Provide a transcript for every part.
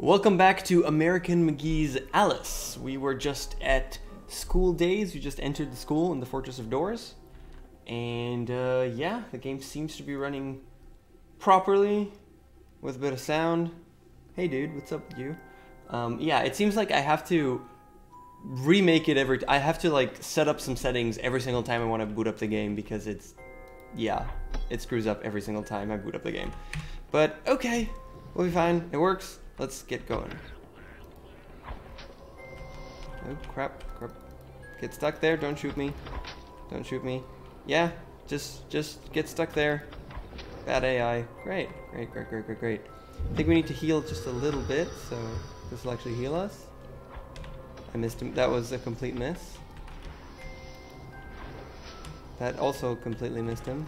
Welcome back to American McGee's Alice. We were just at Skool Daze. We just entered the school in the Fortress of Doors. And uh, yeah, the game seems to be running properly with a bit of sound. Hey dude, what's up with you? Um, yeah, it seems like I have to remake it every. I have to like set up some settings every single time I want to boot up the game because it's, yeah, it screws up every single time I boot up the game. But okay, we'll be fine. It works. Let's get going. Oh crap! Crap! Get stuck there. Don't shoot me. Don't shoot me. Yeah, just just get stuck there. Bad AI. Great, great, great, great, great, great. I think we need to heal just a little bit, so this will actually heal us. I missed him. That was a complete miss. That also completely missed him.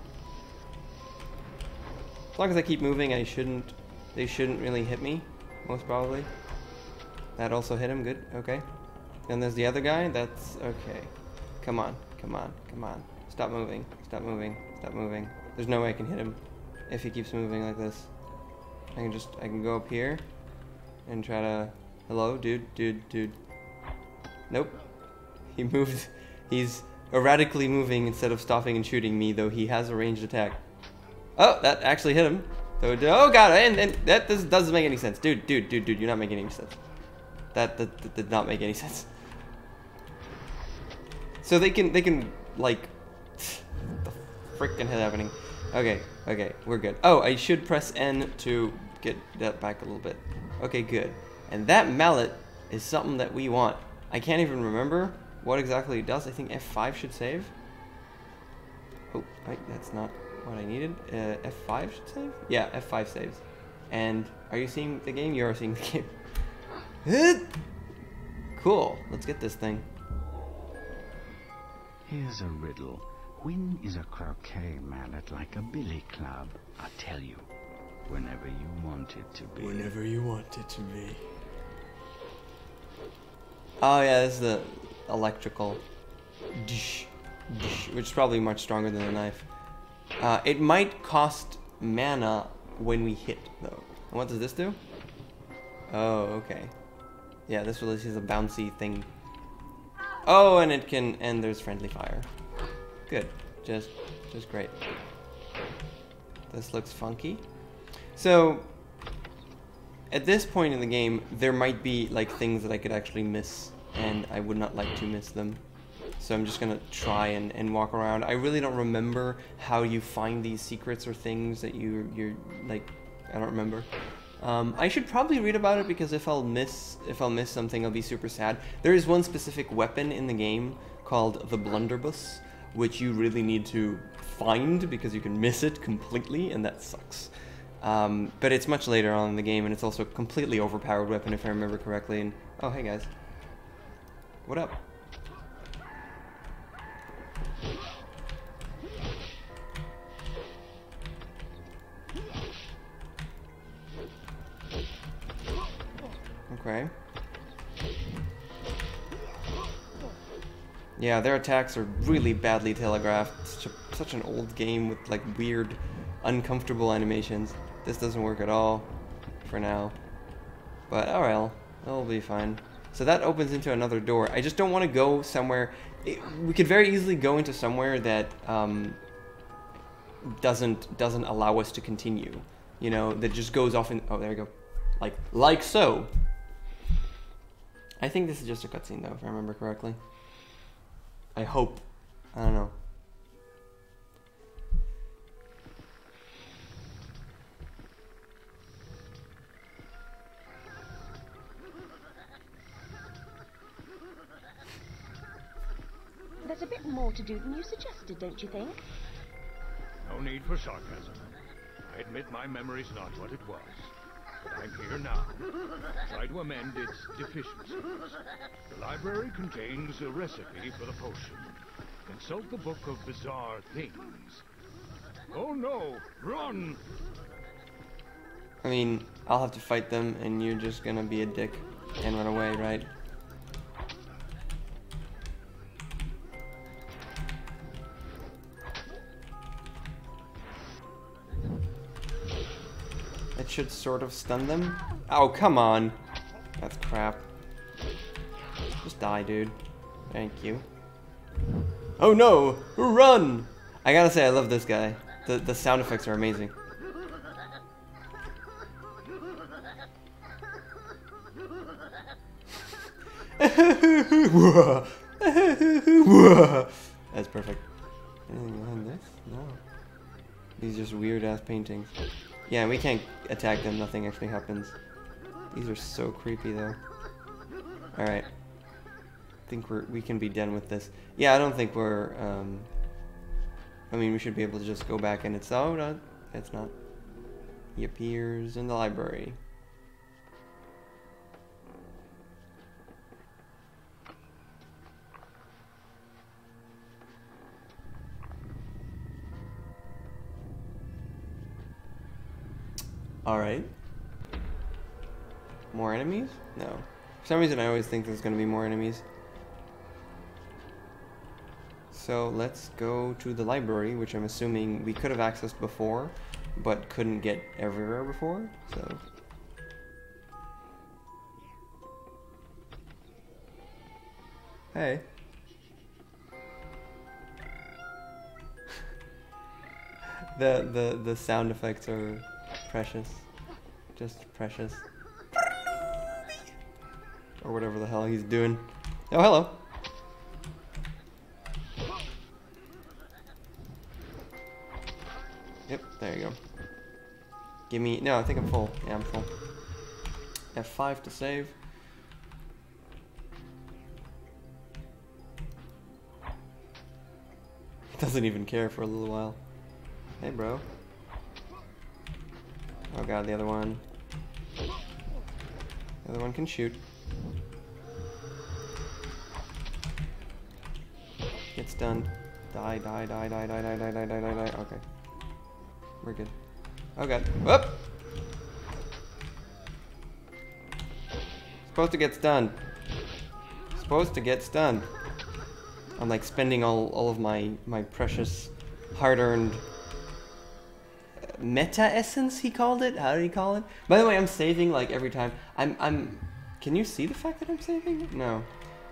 As long as I keep moving, I shouldn't. They shouldn't really hit me, most probably. That also hit him. Good. Okay. Then there's the other guy. That's okay. Come on. Come on. Come on. Stop moving. Stop moving. Stop moving. There's no way I can hit him if he keeps moving like this. I can just, I can go up here and try to, hello, dude, dude, dude. Nope. He moved, he's erratically moving instead of stopping and shooting me, though he has a ranged attack. Oh, that actually hit him. So, oh god, and, and that does, doesn't make any sense. Dude, dude, dude, dude, you're not making any sense. That, that, that did not make any sense. So they can, they can, like, the freaking hell happening? Okay, okay, we're good. Oh, I should press N to get that back a little bit. Okay, good. And that mallet is something that we want. I can't even remember what exactly it does. I think F5 should save. Oh, wait, that's not what I needed. Uh, F5 should save? Yeah, F5 saves. And are you seeing the game? You are seeing the game. cool. Let's get this thing. Here's a riddle. When is a croquet mallet like a billy club? I tell you, whenever you want it to be. Whenever you want it to be. Oh yeah, this is the electrical, which is probably much stronger than a knife. Uh, it might cost mana when we hit, though. And what does this do? Oh, okay. Yeah, this releases a bouncy thing. Oh, and it can, and there's friendly fire. Good. Just, just great. This looks funky. So, at this point in the game, there might be like things that I could actually miss, and I would not like to miss them. So I'm just gonna try and, and walk around. I really don't remember how you find these secrets or things that you you're like. I don't remember. Um, I should probably read about it because if I'll miss if I'll miss something, I'll be super sad. There is one specific weapon in the game called the blunderbuss, which you really need to find because you can miss it completely, and that sucks. Um, but it's much later on in the game, and it's also a completely overpowered weapon if I remember correctly. And oh, hey guys, what up? Okay. Yeah, their attacks are really badly telegraphed. Such, a, such an old game with like weird, uncomfortable animations. This doesn't work at all for now. But oh well, it'll be fine. So that opens into another door. I just don't want to go somewhere. It, we could very easily go into somewhere that um, doesn't doesn't allow us to continue. You know, that just goes off in. Oh, there we go. Like like so. I think this is just a cutscene though, if I remember correctly. I hope. I don't know. There's a bit more to do than you suggested, don't you think? No need for sarcasm. I admit my memory's not what it was. I'm here now. Try to amend its deficiencies. The library contains a recipe for the potion. Consult the book of bizarre things. Oh no! Run! I mean, I'll have to fight them and you're just gonna be a dick and run away, right? Should sort of stun them. Oh, come on. That's crap. Just die, dude. Thank you. Oh no! Run! I gotta say, I love this guy. The, the sound effects are amazing. That's perfect. Anything behind this? No. These are just weird ass paintings. Yeah, we can't attack them, nothing actually happens. These are so creepy though. Alright. I think we're we can be done with this. Yeah, I don't think we're um I mean we should be able to just go back and it's oh no it's not. He appears in the library. Alright. More enemies? No. For some reason I always think there's gonna be more enemies. So let's go to the library, which I'm assuming we could have accessed before, but couldn't get everywhere before, so... Hey. the, the, the sound effects are precious. Just precious. Or whatever the hell he's doing. Oh, hello. Yep, there you go. Give me... No, I think I'm full. Yeah, I'm full. F5 to save. Doesn't even care for a little while. Hey, bro. Oh god, the other one. The other one can shoot. Get stunned. Die, die, die, die, die, die, die, die, die, die, die. Okay. We're good. Oh god. Whoop! Supposed to get stunned. Supposed to get stunned. I'm like spending all, all of my, my precious hard-earned meta essence he called it? How did he call it? By the way i'm saving like every time. I'm i'm can you see the fact that i'm saving? No.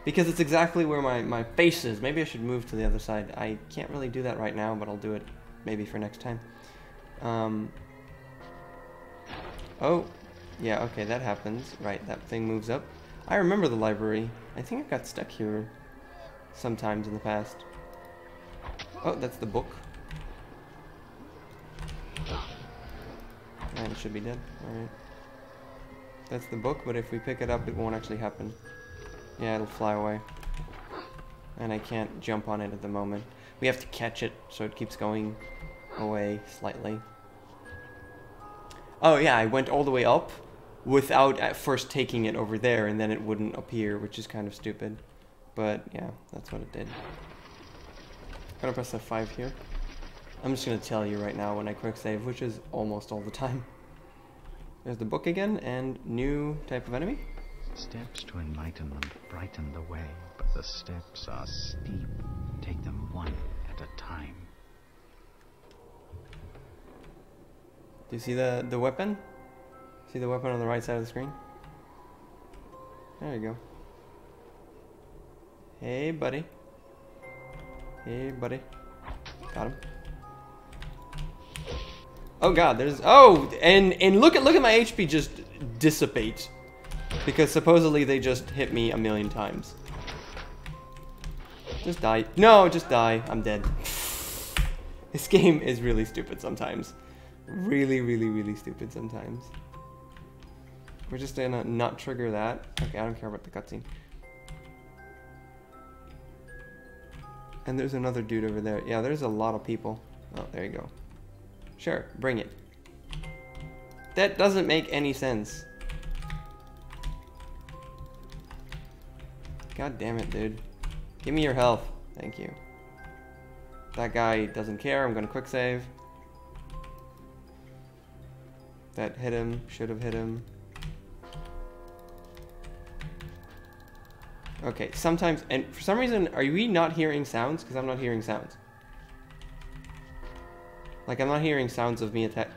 Because it's exactly where my my face is. Maybe i should move to the other side. I can't really do that right now but i'll do it maybe for next time. Um oh yeah okay that happens. Right that thing moves up. I remember the library. I think i got stuck here sometimes in the past. Oh that's the book And it should be dead. Alright. That's the book, but if we pick it up, it won't actually happen. Yeah, it'll fly away. And I can't jump on it at the moment. We have to catch it, so it keeps going away slightly. Oh yeah, I went all the way up without at first taking it over there, and then it wouldn't appear, which is kind of stupid. But yeah, that's what it did. I'm gonna press F5 here. I'm just gonna tell you right now when I quick save, which is almost all the time. There's the book again, and new type of enemy. Steps to enlightenment brighten the way, but the steps are steep. Take them one at a time. Do you see the, the weapon? See the weapon on the right side of the screen? There you go. Hey, buddy. Hey, buddy. Got him. Oh god, there's oh, and and look at look at my HP just dissipate because supposedly they just hit me a million times. Just die. No, just die. I'm dead. this game is really stupid sometimes. Really, really, really stupid sometimes. We're just gonna not trigger that. Okay, I don't care about the cutscene. And there's another dude over there. Yeah, there's a lot of people. Oh, there you go. Sure, bring it. That doesn't make any sense. God damn it, dude. Give me your health. Thank you. That guy doesn't care. I'm gonna quick save. That hit him. Should have hit him. Okay, sometimes, and for some reason, are we not hearing sounds? Because I'm not hearing sounds. Like, I'm not hearing sounds of me attack.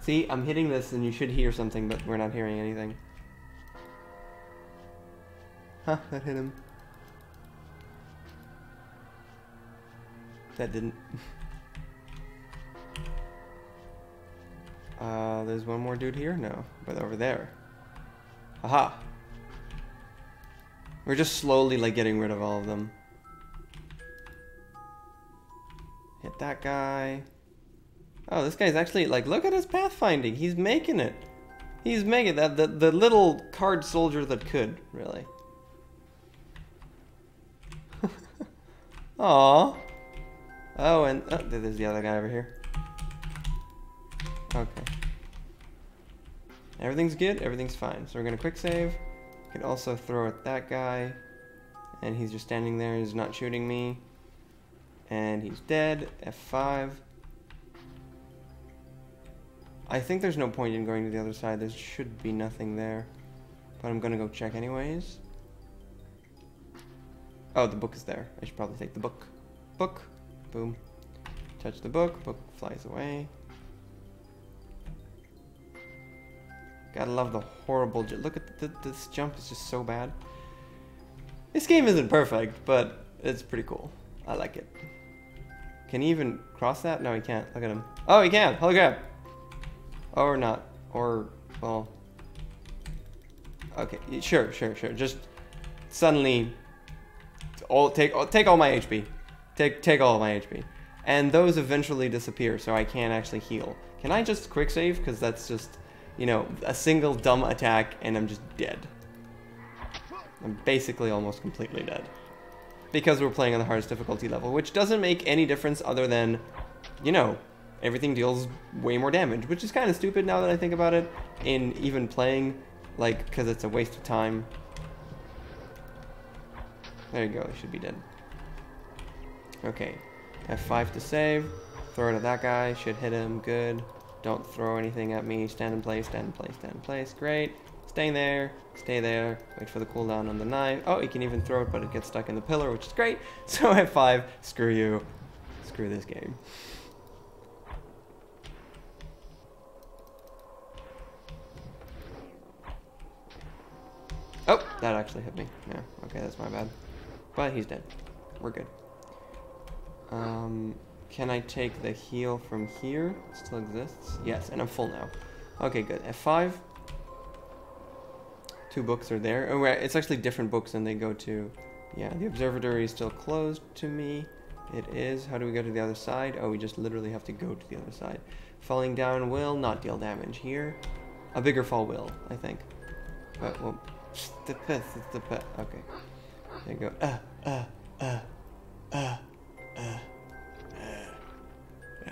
See, I'm hitting this and you should hear something, but we're not hearing anything. Huh, that hit him. That didn't. uh, there's one more dude here? No, but over there. Aha. We're just slowly, like, getting rid of all of them. Hit that guy. Oh, this guy's actually, like, look at his pathfinding. He's making it. He's making that the, the little card soldier that could, really. Aww. Oh, and oh, there's the other guy over here. Okay. Everything's good. Everything's fine. So we're gonna quick save. Can also throw at that guy, and he's just standing there. He's not shooting me, and he's dead. F5. I think there's no point in going to the other side. There should be nothing there, but I'm gonna go check anyways. Oh, the book is there. I should probably take the book. Book. Boom. Touch the book. Book flies away. Gotta love the horrible. Look at the, this jump is just so bad. This game isn't perfect, but it's pretty cool. I like it. Can he even cross that? No, he can't. Look at him. Oh, he can. Holy crap. Or not. Or, well. Okay, sure, sure, sure. Just suddenly all take oh, take all my HP. Take take all my HP. And those eventually disappear, so I can't actually heal. Can I just quick save? Because that's just, you know, a single dumb attack and I'm just dead. I'm basically almost completely dead. Because we're playing on the hardest difficulty level, which doesn't make any difference other than, you know, everything deals way more damage, which is kind of stupid now that I think about it, in even playing, like, because it's a waste of time. There you go, he should be dead. Okay, F5 to save. Throw it at that guy, should hit him, good. Don't throw anything at me, stand in place, stand in place, stand in place, great. Stay there, stay there, wait for the cooldown on the knife. Oh, you can even throw it, but it gets stuck in the pillar, which is great. So F5, screw you, screw this game. Oh, that actually hit me. Yeah, okay, that's my bad. But he's dead. We're good. Um, can I take the heal from here? It still exists? Yes, and I'm full now. Okay, good. F5. Two books are there. Oh, right, it's actually different books and they go to... Yeah, the observatory is still closed to me. It is. How do we go to the other side? Oh, we just literally have to go to the other side. Falling down will not deal damage here. A bigger fall will, I think. But, well, the pith, the pith. Okay. There you go. Uh, uh, uh, uh, uh, uh.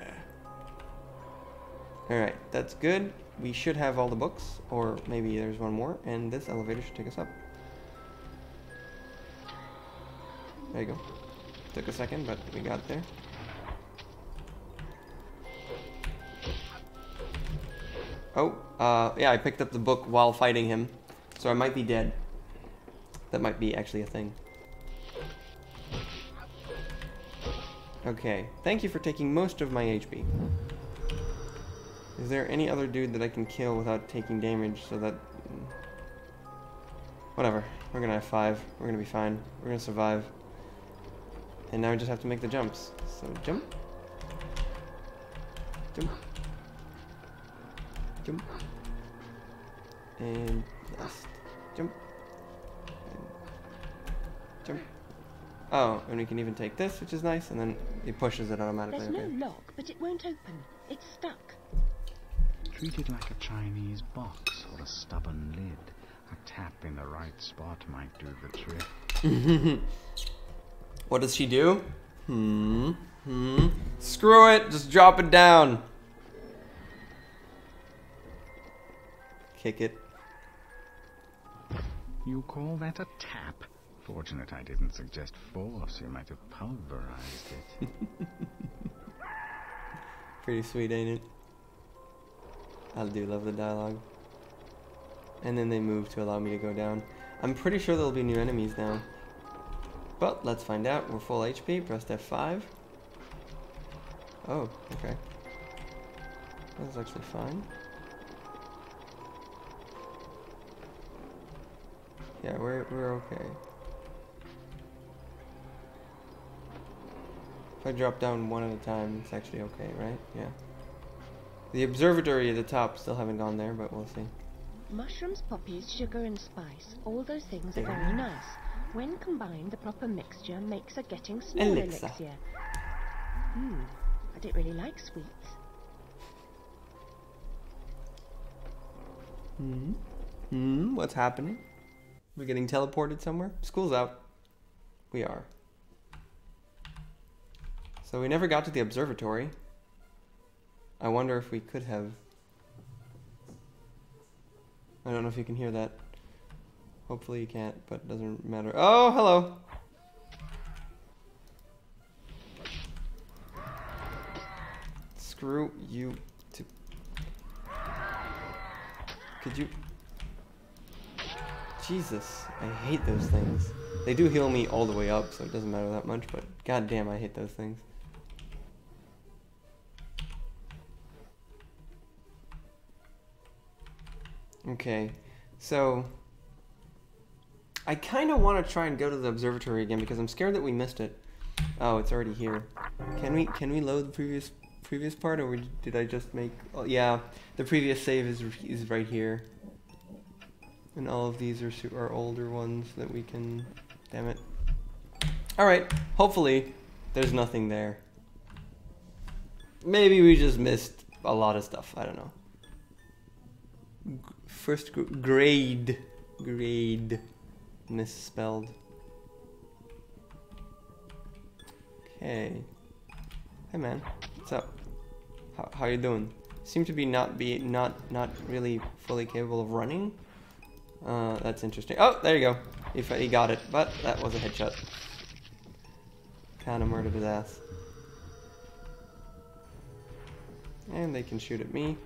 Alright, that's good. We should have all the books, or maybe there's one more, and this elevator should take us up. There you go. Took a second, but we got there. Oh, uh, yeah, I picked up the book while fighting him, so I might be dead. That might be actually a thing. Okay, thank you for taking most of my HP. Is there any other dude that I can kill without taking damage so that... Whatever, we're gonna have five. We're gonna be fine. We're gonna survive. And now we just have to make the jumps. So jump. Jump. Jump. And last. Jump. And jump. Oh, and we can even take this, which is nice, and then it pushes it automatically. There's no lock, but it won't open. It's stuck. Treat it like a Chinese box or a stubborn lid. A tap in the right spot might do the trick. What does she do? Hmm. Hmm. Screw it. Just drop it down. Kick it. You call that a tap? Fortunate I didn't suggest force. You might have pulverized it. Pretty sweet, ain't it? I do love the dialogue. And then they move to allow me to go down. I'm pretty sure there'll be new enemies now. But let's find out. We're full HP. Pressed F5. Oh, okay. That's actually fine. Yeah, we're, we're okay. If I drop down one at a time, it's actually okay, right? Yeah. The observatory at the top, still haven't gone there, but we'll see. Mushrooms, poppies, sugar and spice. All those things are very nice. When combined, the proper mixture makes a getting small Elixir. elixir. Hmm. I don't really like sweets. Hmm. Hmm. What's happening? We're getting teleported somewhere. School's out. We are. So we never got to the observatory. I wonder if we could have. I don't know if you can hear that. Hopefully you can't, but it doesn't matter. Oh, hello. Screw you to. Could you. Jesus, I hate those things. They do heal me all the way up, so it doesn't matter that much, but goddamn, I hate those things. Okay, so I kind of want to try and go to the observatory again because I'm scared that we missed it. Oh, it's already here. Can we can we load the previous previous part, or did I just make? Oh, yeah, the previous save is is right here. And all of these are are older ones that we can. Damn it. All right. Hopefully, there's nothing there. Maybe we just missed a lot of stuff. I don't know. First gr- grade, grade, misspelled. Okay. Hey man, what's up? How how you doing? Seem to be not be not not really fully capable of running. Uh, that's interesting. Oh, there you go. He, he got it, but that was a headshot. Kind of murdered his ass. And they can shoot at me.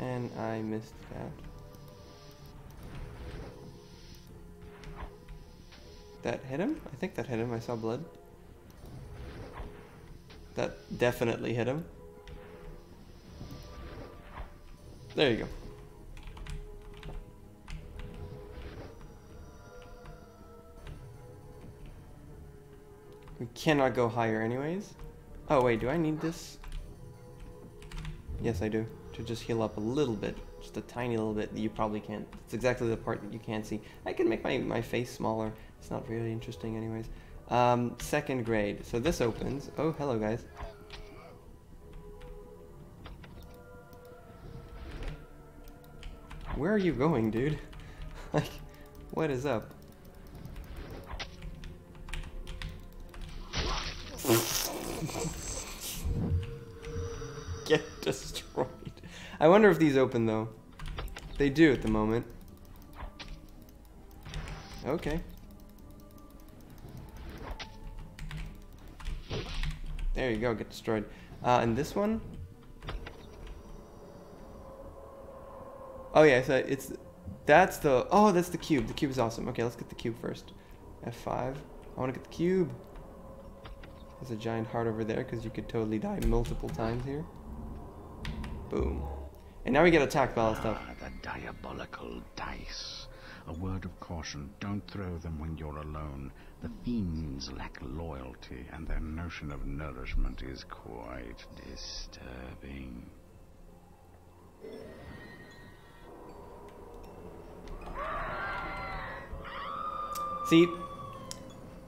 And I missed that. That hit him? I think that hit him. I saw blood. That definitely hit him. There you go. We cannot go higher anyways. Oh wait, do I need this? Yes, I do. To just heal up a little bit. Just a tiny little bit that you probably can't. It's exactly the part that you can't see. I can make my, my face smaller. It's not really interesting anyways. Um, second grade. So this opens. Oh, hello guys. Where are you going, dude? like, what is up? Get destroyed. I wonder if these open though. They do at the moment. Okay. There you go, get destroyed. Uh, and this one? Oh yeah, so it's that's the oh that's the cube. The cube is awesome. Okay, let's get the cube first. F5. I want to get the cube. There's a giant heart over there because you could totally die multiple times here. Boom. And now we get attacked by all that stuff. Ah, the diabolical dice. A word of caution, don't throw them when you're alone. The fiends lack loyalty, and their notion of nourishment is quite disturbing. See,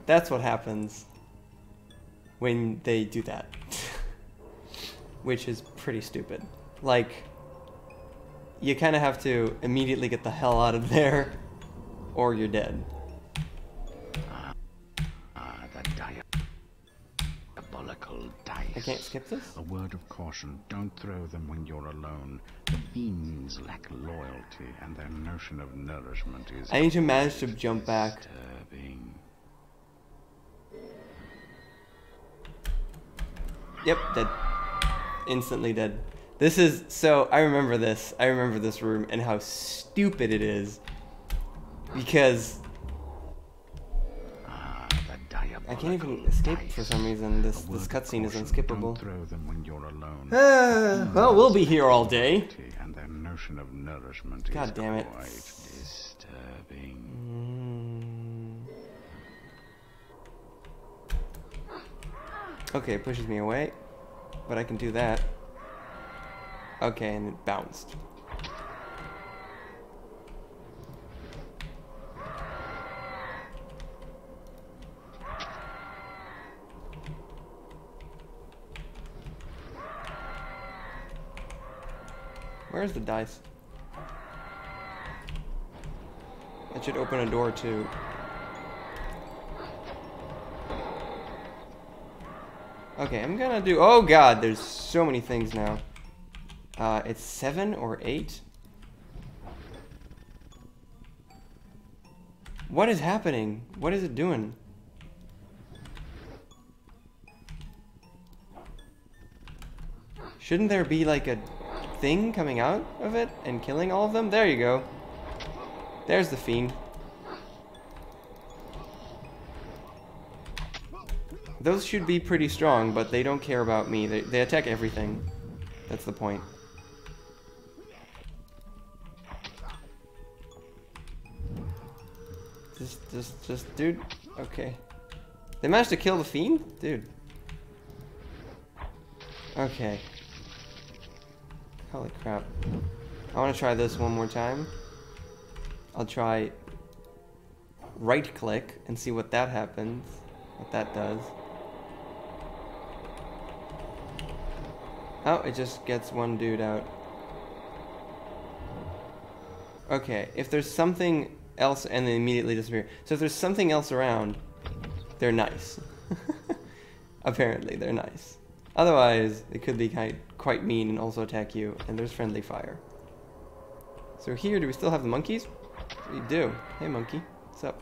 that's what happens when they do that. Which is pretty stupid. Like, you kind of have to immediately get the hell out of there, or you're dead. I can't skip this? A word of caution, don't throw them when you're alone. The fiends lack loyalty, and their notion of nourishment is I need to manage to jump back. disturbing. Yep, dead. Instantly dead. This is so. I remember this. I remember this room and how stupid it is. Because I can't even escape for some reason. This this cutscene is unskippable. Throw them when you're alone. Uh, well, we'll be here all day. And their notion of nourishment God damn it. disturbing. Mm. Okay, it pushes me away, but I can do that. Okay, and it bounced. Where's the dice? That should open a door too. Okay, I'm gonna do. Oh god, there's so many things now. Uh, it's seven or eight. What is happening? What is it doing? Shouldn't there be like a thing coming out of it and killing all of them? There you go. There's the fiend. Those should be pretty strong, but they don't care about me. They, they attack everything. That's the point. Just, just, just, dude. Okay. They managed to kill the fiend? Dude. Okay. Holy crap. I want to try this one more time. I'll try right click and see what that happens. What that does. Oh, it just gets one dude out. Okay, if there's something else and they immediately disappear. So if there's something else around, they're nice. Apparently, they're nice. Otherwise, they could be quite, quite mean and also attack you, and there's friendly fire. So here, do we still have the monkeys? We do. Hey, monkey. What's up?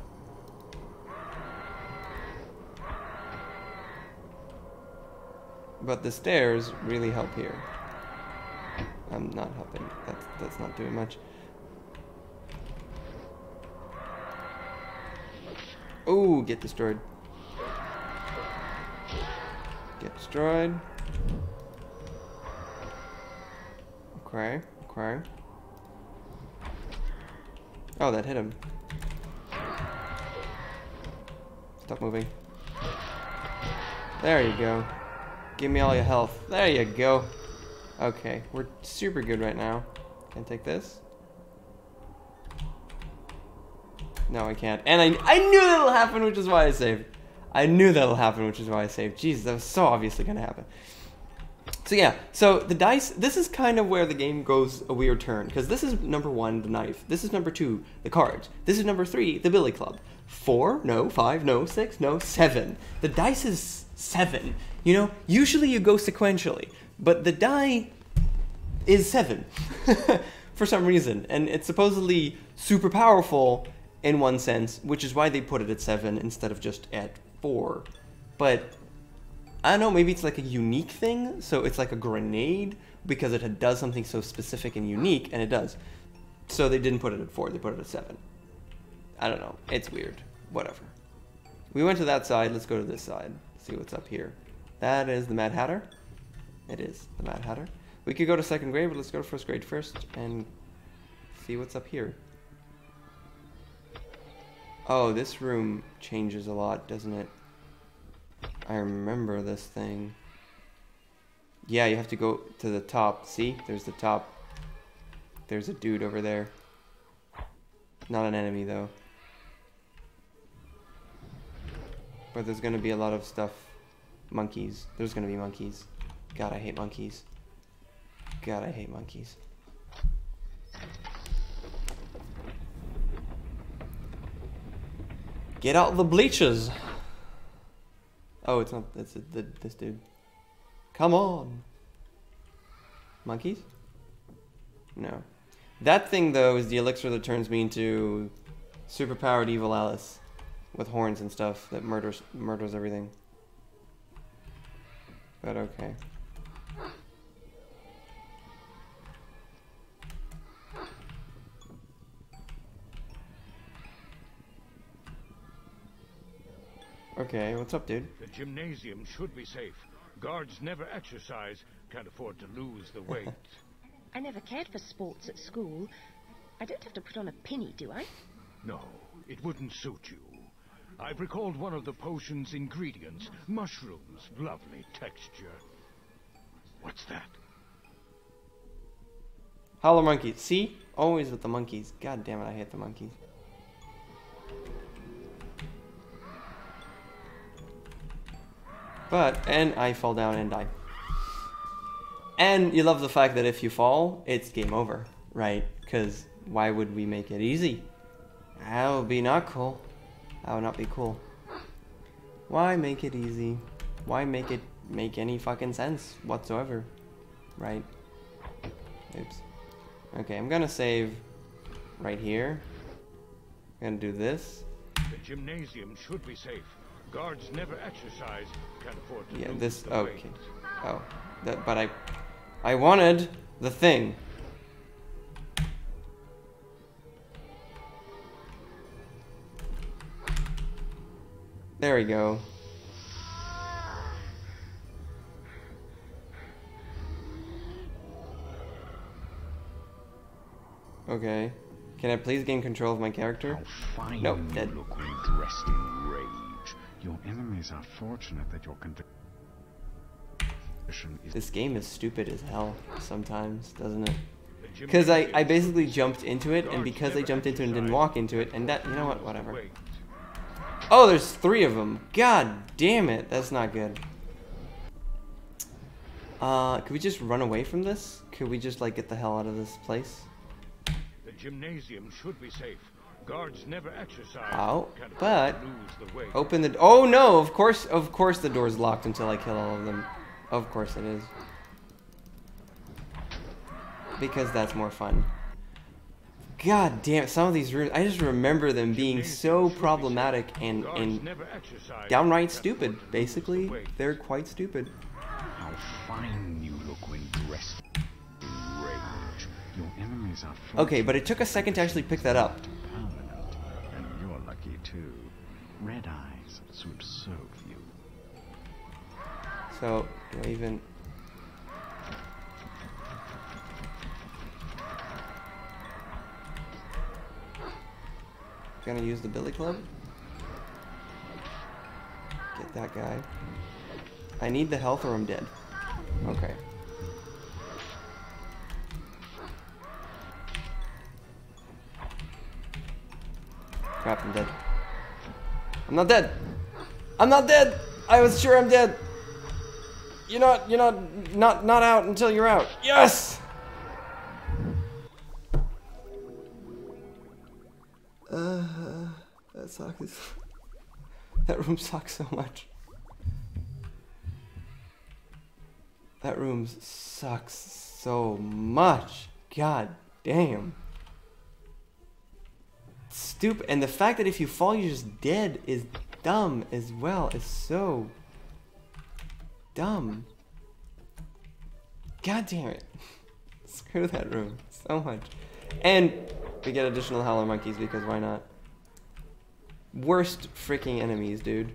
But the stairs really help here. I'm not helping. That's, that's not doing much. Oh, get destroyed. Get destroyed. Okay, okay. Oh, that hit him. Stop moving. There you go. Give me all your health. There you go. Okay, we're super good right now. Can I take this? No, I can't. And I, I knew that'll happen, which is why I saved. I knew that'll happen, which is why I saved. Jesus, that was so obviously gonna happen. So yeah, so the dice, this is kind of where the game goes a weird turn. Because this is number one, the knife. This is number two, the cards. This is number three, the billy club. Four, no. Five, no. Six, no. Seven. The dice is seven. You know, usually you go sequentially. But the die is seven. for some reason. And it's supposedly super powerful in one sense, which is why they put it at seven instead of just at four. But I don't know, maybe it's like a unique thing. So it's like a grenade because it does something so specific and unique, and it does. So they didn't put it at four, they put it at seven. I don't know. It's weird. Whatever. We went to that side. Let's go to this side. See what's up here. That is the Mad Hatter. It is the Mad Hatter. We could go to second grade, but let's go to first grade first and see what's up here. Oh, this room changes a lot, doesn't it? I remember this thing. Yeah, you have to go to the top. See? There's the top. There's a dude over there. Not an enemy, though. But there's gonna be a lot of stuff. Monkeys. There's gonna be monkeys. God, I hate monkeys. God, I hate monkeys. Get out the bleachers! Oh, it's not. It's a, the, this dude. Come on! Monkeys? No. That thing, though, is the elixir that turns me into superpowered evil Alice with horns and stuff that murders murders everything. But okay. Okay, what's up, dude? The gymnasium should be safe. Guards never exercise, can't afford to lose the weight. I never cared for sports at school. I don't have to put on a pinny, do I? no, it wouldn't suit you. I've recalled one of the potion's ingredients. Mushrooms. Lovely texture. What's that? Howler monkeys. See? Always with the monkeys. God damn it, I hate the monkeys. But, and I fall down and die. And you love the fact that if you fall, it's game over, right? Because why would we make it easy? That would be not cool. That would not be cool. Why make it easy? Why make it make any fucking sense whatsoever? Right? Oops. Okay, I'm gonna save right here. I'm gonna do this. The gymnasium should be safe. Guards never exercise, can't afford to Yeah, this. Okay. Oh, that. But I, I wanted the thing. There we go. Okay. Can I please gain control of my character? How fine Nope, dead. Your enemies are fortunate that your condition is This game is stupid as hell sometimes, doesn't it? Because I, I basically jumped into it, and because I jumped into it and didn't walk into it, and that, you know what, whatever. Oh, there's three of them. God damn it, that's not good. Uh, could we just run away from this? Could we just, like, get the hell out of this place? The gymnasium should be safe. Guards never exercise. Ow, but- to lose the weight. Open the, oh no, of course, of course the door's locked until I kill all of them. Of course it is. Because that's more fun. God damn, some of these rooms, I just remember them being so problematic and, and downright stupid. afford to lose the Basically, they're quite stupid. How fine you look when dressed in rage. Your enemies are Okay, but it took a second to actually pick that up. permanent, and you're lucky too. Red eyes should serve you. So, do I even... Gonna use the billy club? Get that guy. I need the health or I'm dead. Okay. Crap, I'm dead. I'm not dead! I'm not dead! I was sure I'm dead! You're not, you're not, not, not out until you're out. Yes! Uh, that sucks. that room sucks so much. That room sucks so much. God damn. Stupid. And the fact that if you fall, you're just dead is dumb as well. It's so dumb. God damn it. Screw that room so much. And we get additional howler monkeys because why not? Worst freaking enemies, dude.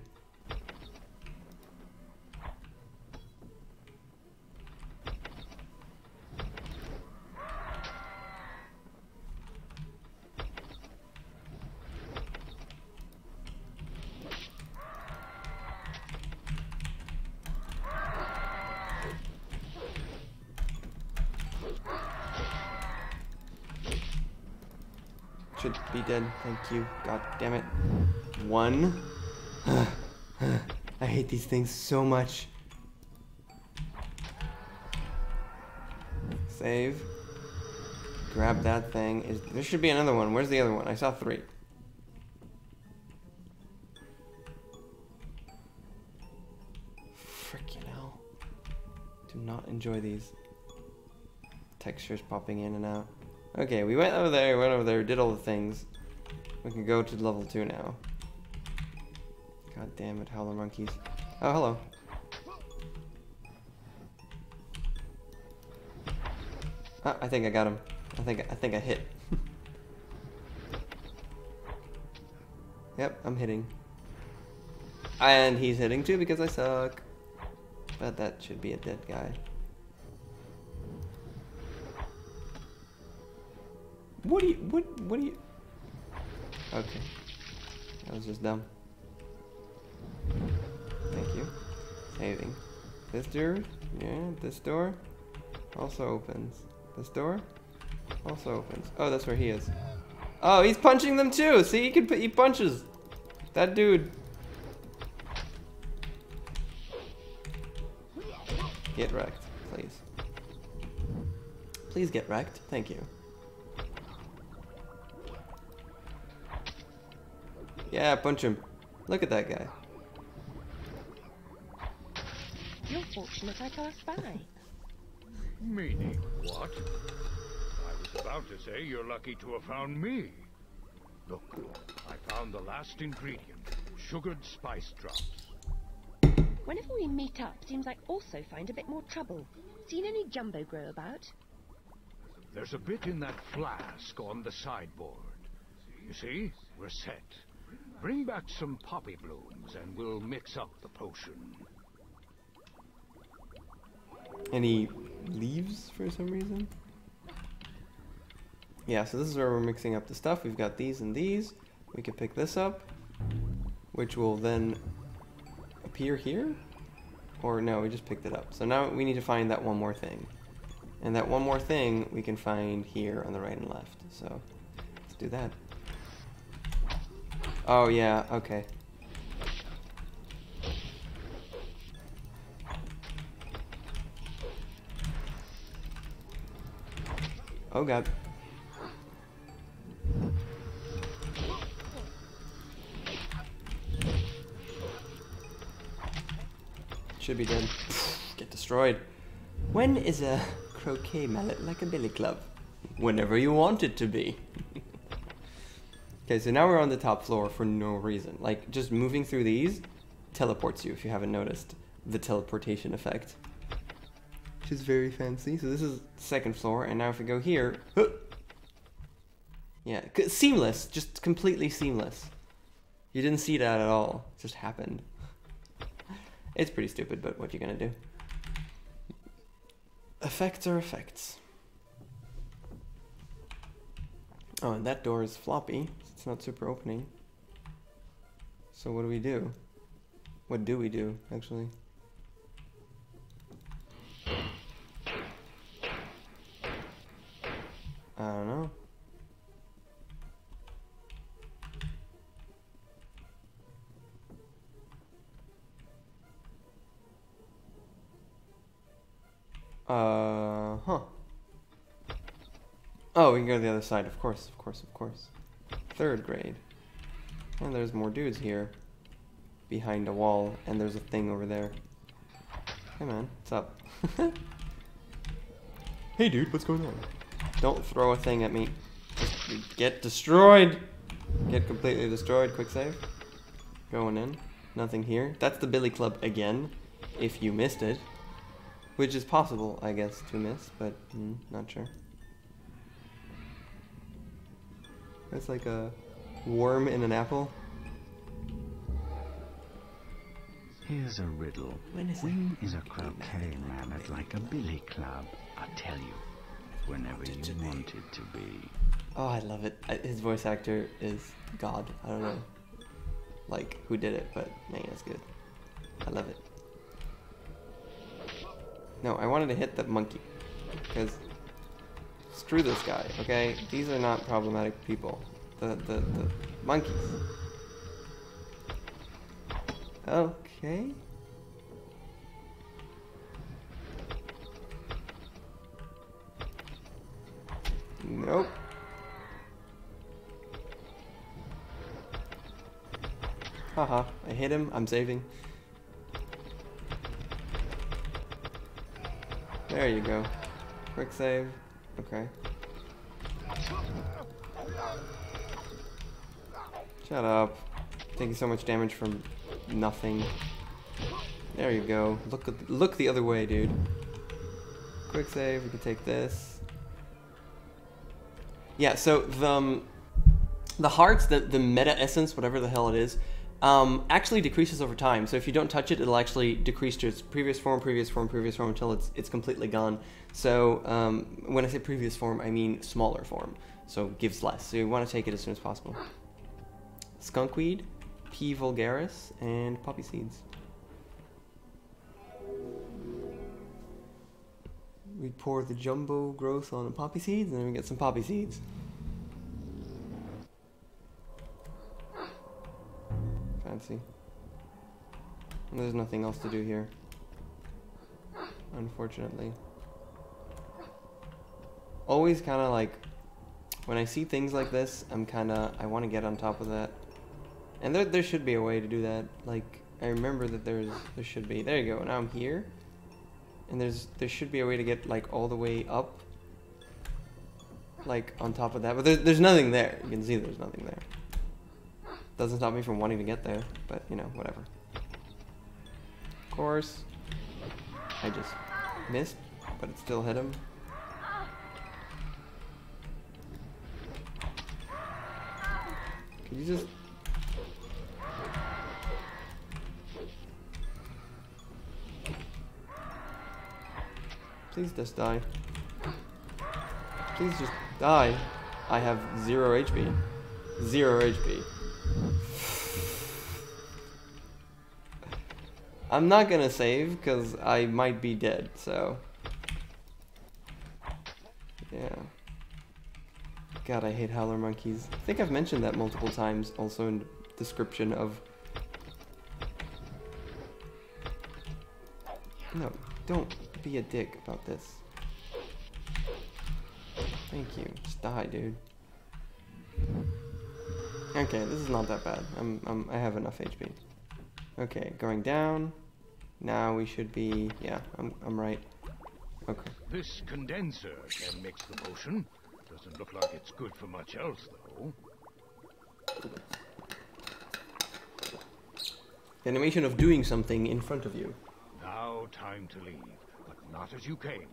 Should be dead. Thank you. God damn it. One. I hate these things so much. Save. Grab that thing. Is there should be another one. Where's the other one? I saw three. Freaking hell. Do not enjoy these textures popping in and out. Okay, we went over there, went over there, did all the things. We can go to level 2 now. God damn it, howler monkeys. Oh, hello. Ah, I think I got him. I think I think I hit. yep, I'm hitting. And he's hitting too because I suck. But that should be a dead guy. What do you, what, what do you, okay. That was just dumb. Thank you. Saving. This door, yeah, this door also opens. This door also opens. Oh, that's where he is. Oh, he's punching them too. See, he can he punches. That dude. Get wrecked, please. Please get wrecked. Thank you. Yeah, punch him. Look at that guy. You're fortunate I passed by. Meaning what? I was about to say you're lucky to have found me. Look, I found the last ingredient, sugared spice drops. Whenever we meet up, seems I also find a bit more trouble. Seen any jumbo grow about? There's a bit in that flask on the sideboard. You see, we're set. Bring back some poppy blooms and we'll mix up the potion. Any leaves for some reason? Yeah, so this is where we're mixing up the stuff. We've got these and these. We can pick this up, which will then appear here. Or no, we just picked it up. So now we need to find that one more thing. And that one more thing we can find here on the right and left. So let's do that. Oh yeah, okay. Oh god. Should be dead. Get destroyed. When is a croquet mallet like a billy club? Whenever you want it to be. Okay, so now we're on the top floor for no reason. Like, just moving through these teleports you, if you haven't noticed the teleportation effect. Which is very fancy. So this is second floor, and now if we go here... huh. Yeah, seamless. Just completely seamless. You didn't see that at all. It just happened. It's pretty stupid, but what you gonna do? Effects are effects. Oh, and that door is floppy. It's not super opening. So what do we do? What do we do, actually? I don't know. Uh huh. Oh, we can go to the other side. Of course, of course, of course. Third grade. And there's more dudes here. Behind a wall. And there's a thing over there. Hey man, what's up? hey dude, what's going on? Don't throw a thing at me. Just get destroyed! Get completely destroyed. Quick save. Going in. Nothing here. That's the Billy Club again. If you missed it. Which is possible, I guess, to miss, but mm, not sure. That's like a worm in an apple. Here's a riddle. When is it? When is a croquet mallet like a billy club? I'll tell you. Whenever you want it to be. Oh, I love it. His voice actor is God. I don't know, like who did it, but man, it's good. I love it. No, I wanted to hit the monkey because screw this guy. Okay, these are not problematic people. The the the monkeys. Okay. Nope. Haha, I hit him. I'm saving. There you go. Quick save. Okay. Shut up. Taking so much damage from nothing. There you go. Look look the other way, dude. Quick save. We can take this. Yeah. So the um, the hearts, the the meta essence, whatever the hell it is, um, actually decreases over time. So if you don't touch it, it'll actually decrease to its previous form, previous form, previous form until it's it's completely gone. So um, when I say previous form, I mean smaller form. So gives less. So you want to take it as soon as possible. Skunkweed, P. vulgaris, and poppy seeds. We pour the jumbo growth on the poppy seeds, and then we get some poppy seeds. Fancy. There's nothing else to do here. Unfortunately. Always kind of like, when I see things like this, I'm kind of, I want to get on top of that. And there, there should be a way to do that. Like, I remember that there's, there should be. There you go, now I'm here. And there's, there should be a way to get like all the way up. Like on top of that, but there's, there's nothing there. You can see there's nothing there. Doesn't stop me from wanting to get there, but you know, whatever. Of course, I just missed, but it still hit him. Could you just... Please just die. Please just die. I have zero HP. Zero HP. I'm not gonna save because I might be dead, so. Yeah. God, I hate howler monkeys. I think I've mentioned that multiple times also in description of. No, don't be a dick about this. Thank you. Just die, dude. Okay, this is not that bad. I'm, I'm I have enough HP. Okay, going down. Now we should be yeah, I'm I'm right. Okay. This condenser can mix the potion. Doesn't look like it's good for much else, though. The animation of doing something in front of you. Now time to leave, but not as you came.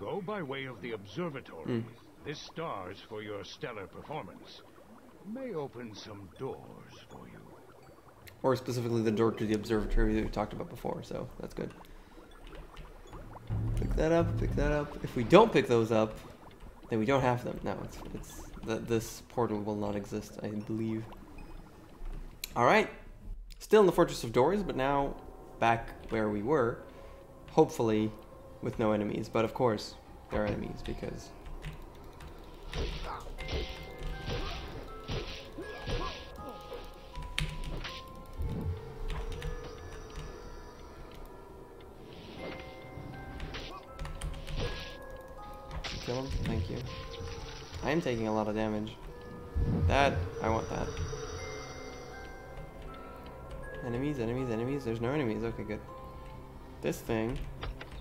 Go by way of the observatory. Mm. This star's for your stellar performance. May open some doors for you. Or specifically the door to the observatory that we talked about before, so that's good. Pick that up, pick that up. If we don't pick those up, then we don't have them. No, it's, it's that this portal will not exist, I believe. Alright. Still in the Fortress of Doors, but now back where we were. Hopefully with no enemies, but of course there are enemies because Kill him? Thank you. I am taking a lot of damage. That, I want that. Enemies, enemies, enemies. There's no enemies. Okay, good. This thing,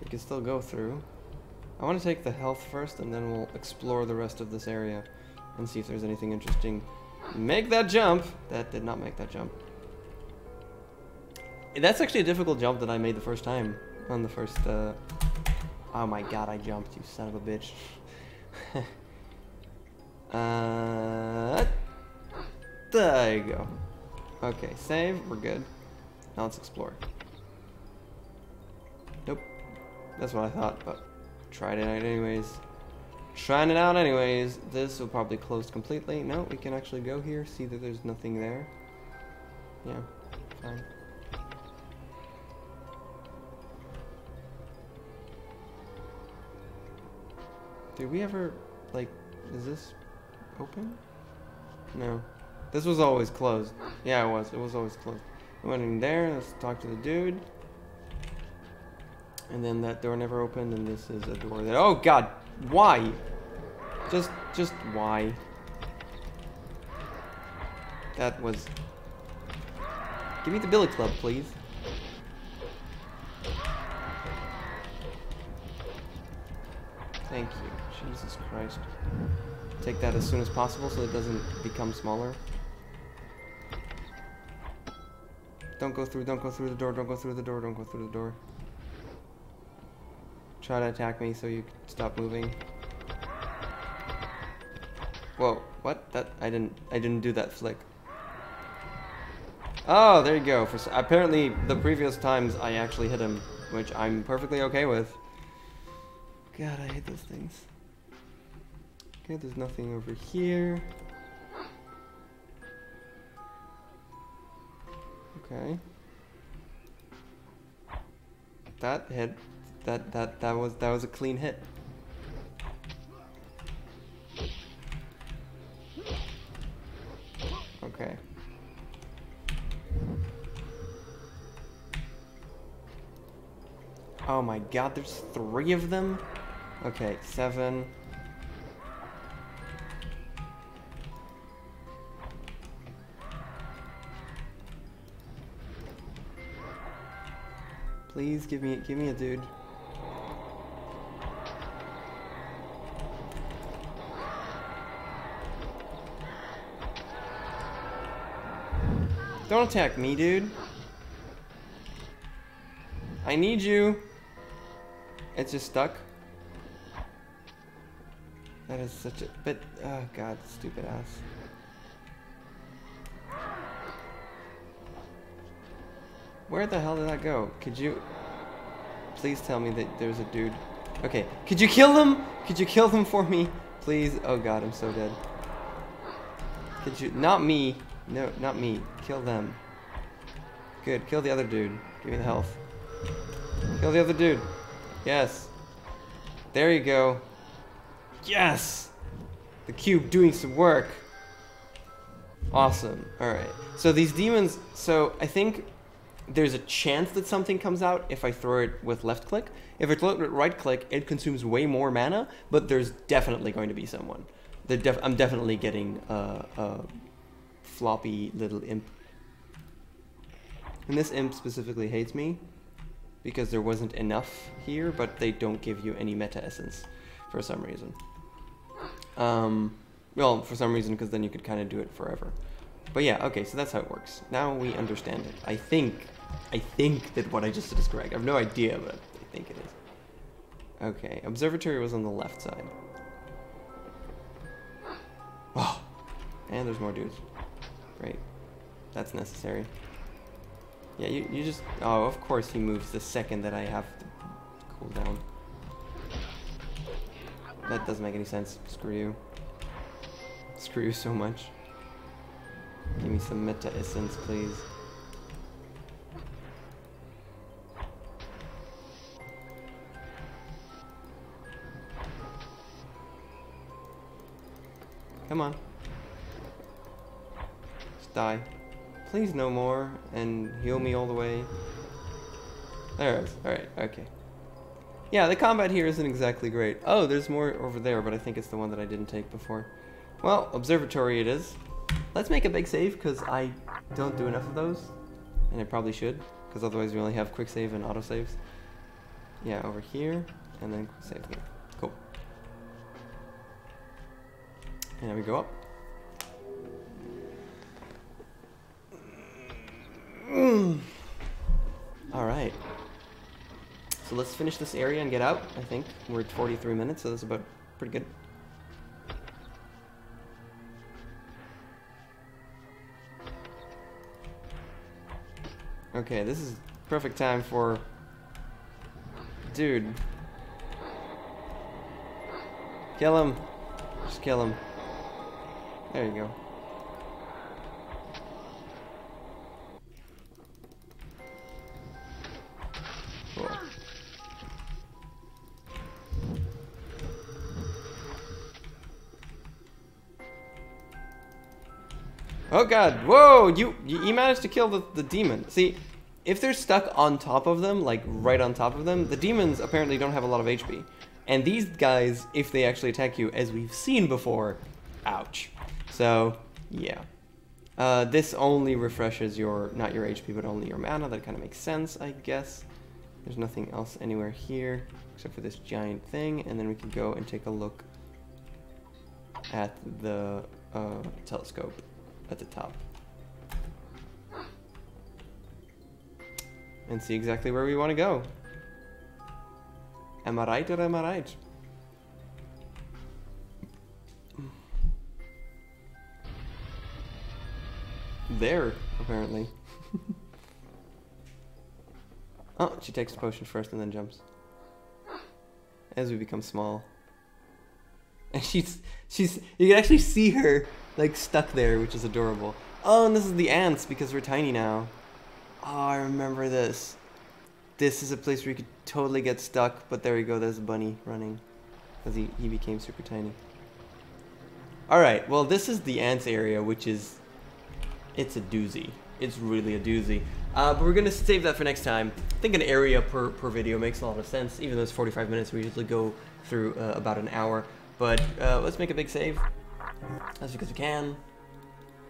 we can still go through. I want to take the health first, and then we'll explore the rest of this area and see if there's anything interesting. Make that jump! That did not make that jump. That's actually a difficult jump that I made the first time on the first, uh... Oh my god, I jumped, you son of a bitch. uh... There you go. Okay, save, we're good. Now let's explore. Nope. That's what I thought, but tried it out anyways. Trying it out anyways. This will probably close completely. No, we can actually go here, see that there's nothing there. Yeah, fine. Did we ever, like, is this open? No. This was always closed. Yeah, it was. It was always closed. We went in there, let's talk to the dude. And then that door never opened, and this is a door that, oh god, why? Just, just why? That was, give me the billy club, please. Thank you, Jesus Christ. Take that as soon as possible so it doesn't become smaller. Don't go through, don't go through the door, don't go through the door, don't go through the door. Try to attack me so you stop moving. Whoa, what? That I didn't I didn't do that flick. Oh, there you go. For apparently the previous times I actually hit him, which I'm perfectly okay with. God, I hate those things. Okay, there's nothing over here. Okay. That hit. That that that was that was a clean hit. Okay. Oh my god, there's three of them? Okay, seven. Please give me give me a dude. Don't attack me, dude. I need you. It's just stuck. That is such a bit. Oh ah, god, stupid ass. Where the hell did that go? Could you please tell me that there's a dude? Okay, could you kill them? Could you kill them for me, please? Oh god, I'm so dead. Could you? Not me. No, not me. Kill them. Good. Kill the other dude. Give me the health. Kill the other dude. Yes. There you go. Yes! The cube doing some work. Awesome. Alright. So these demons, so I think there's a chance that something comes out if I throw it with left click. If I throw it with right click, it consumes way more mana, but there's definitely going to be someone. Def- I'm definitely getting a, a floppy little imp. And this imp specifically hates me because there wasn't enough here, but they don't give you any meta essence for some reason. Um, well, for some reason, because then you could kind of do it forever. But yeah, okay, so that's how it works. Now we understand it. I think, I think that what I just did is correct. I have no idea, but I think it is. Okay, observatory was on the left side. Oh, and there's more dudes. Great. That's necessary. Yeah, you, you just... Oh, of course he moves the second that I have to cool down. That doesn't make any sense. Screw you. Screw you so much. Give me some meta essence, please. Come on. Just die. Please no more, and heal me all the way. There it is. Alright, okay. Yeah, the combat here isn't exactly great. Oh, there's more over there, but I think it's the one that I didn't take before. Well, observatory it is. Let's make a big save, because I don't do enough of those. And I probably should, because otherwise we only have quick save and auto saves. Yeah, over here, and then save here. Cool. And we go up. Mm. All right. So let's finish this area and get out. I think we're at 43 minutes, so that's about pretty good. Okay, this is perfect time for dude. Kill him. Just kill him. There you go. Oh god, whoa, you you you managed to kill the, the demon. See, if they're stuck on top of them, like right on top of them, the demons apparently don't have a lot of HP. And these guys, if they actually attack you, as we've seen before, ouch. So, yeah. Uh, this only refreshes your, not your HP, but only your mana. That kind of makes sense, I guess. There's nothing else anywhere here, except for this giant thing. And then we can go and take a look at the uh, telescope at the top. And see exactly where we want to go. Am I right or am I right? There. apparently. oh, she takes the potion first and then jumps. As we become small. And she's she's you can actually see her like stuck there, which is adorable. Oh, and this is the ants because we're tiny now. Oh, I remember this. This is a place where you could totally get stuck, but there we go, there's a bunny running. Because he, he became super tiny. Alright, well this is the ants area, which is... It's a doozy. It's really a doozy. Uh, but we're going to save that for next time. I think an area per, per video makes a lot of sense. Even though it's 45 minutes, we usually go through uh, about an hour. But uh, let's make a big save. As because we can.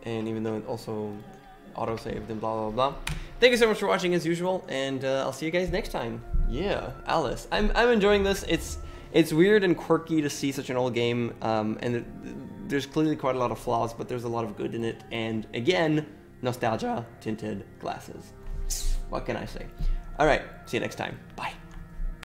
And even though it also auto-saved and blah, blah, blah. Thank you so much for watching as usual. And uh, I'll see you guys next time. Yeah, Alice. I'm, I'm enjoying this. It's it's weird and quirky to see such an old game. Um, and there's clearly quite a lot of flaws, but there's a lot of good in it. And again, nostalgia, tinted glasses. What can I say? All right, see you next time. Bye.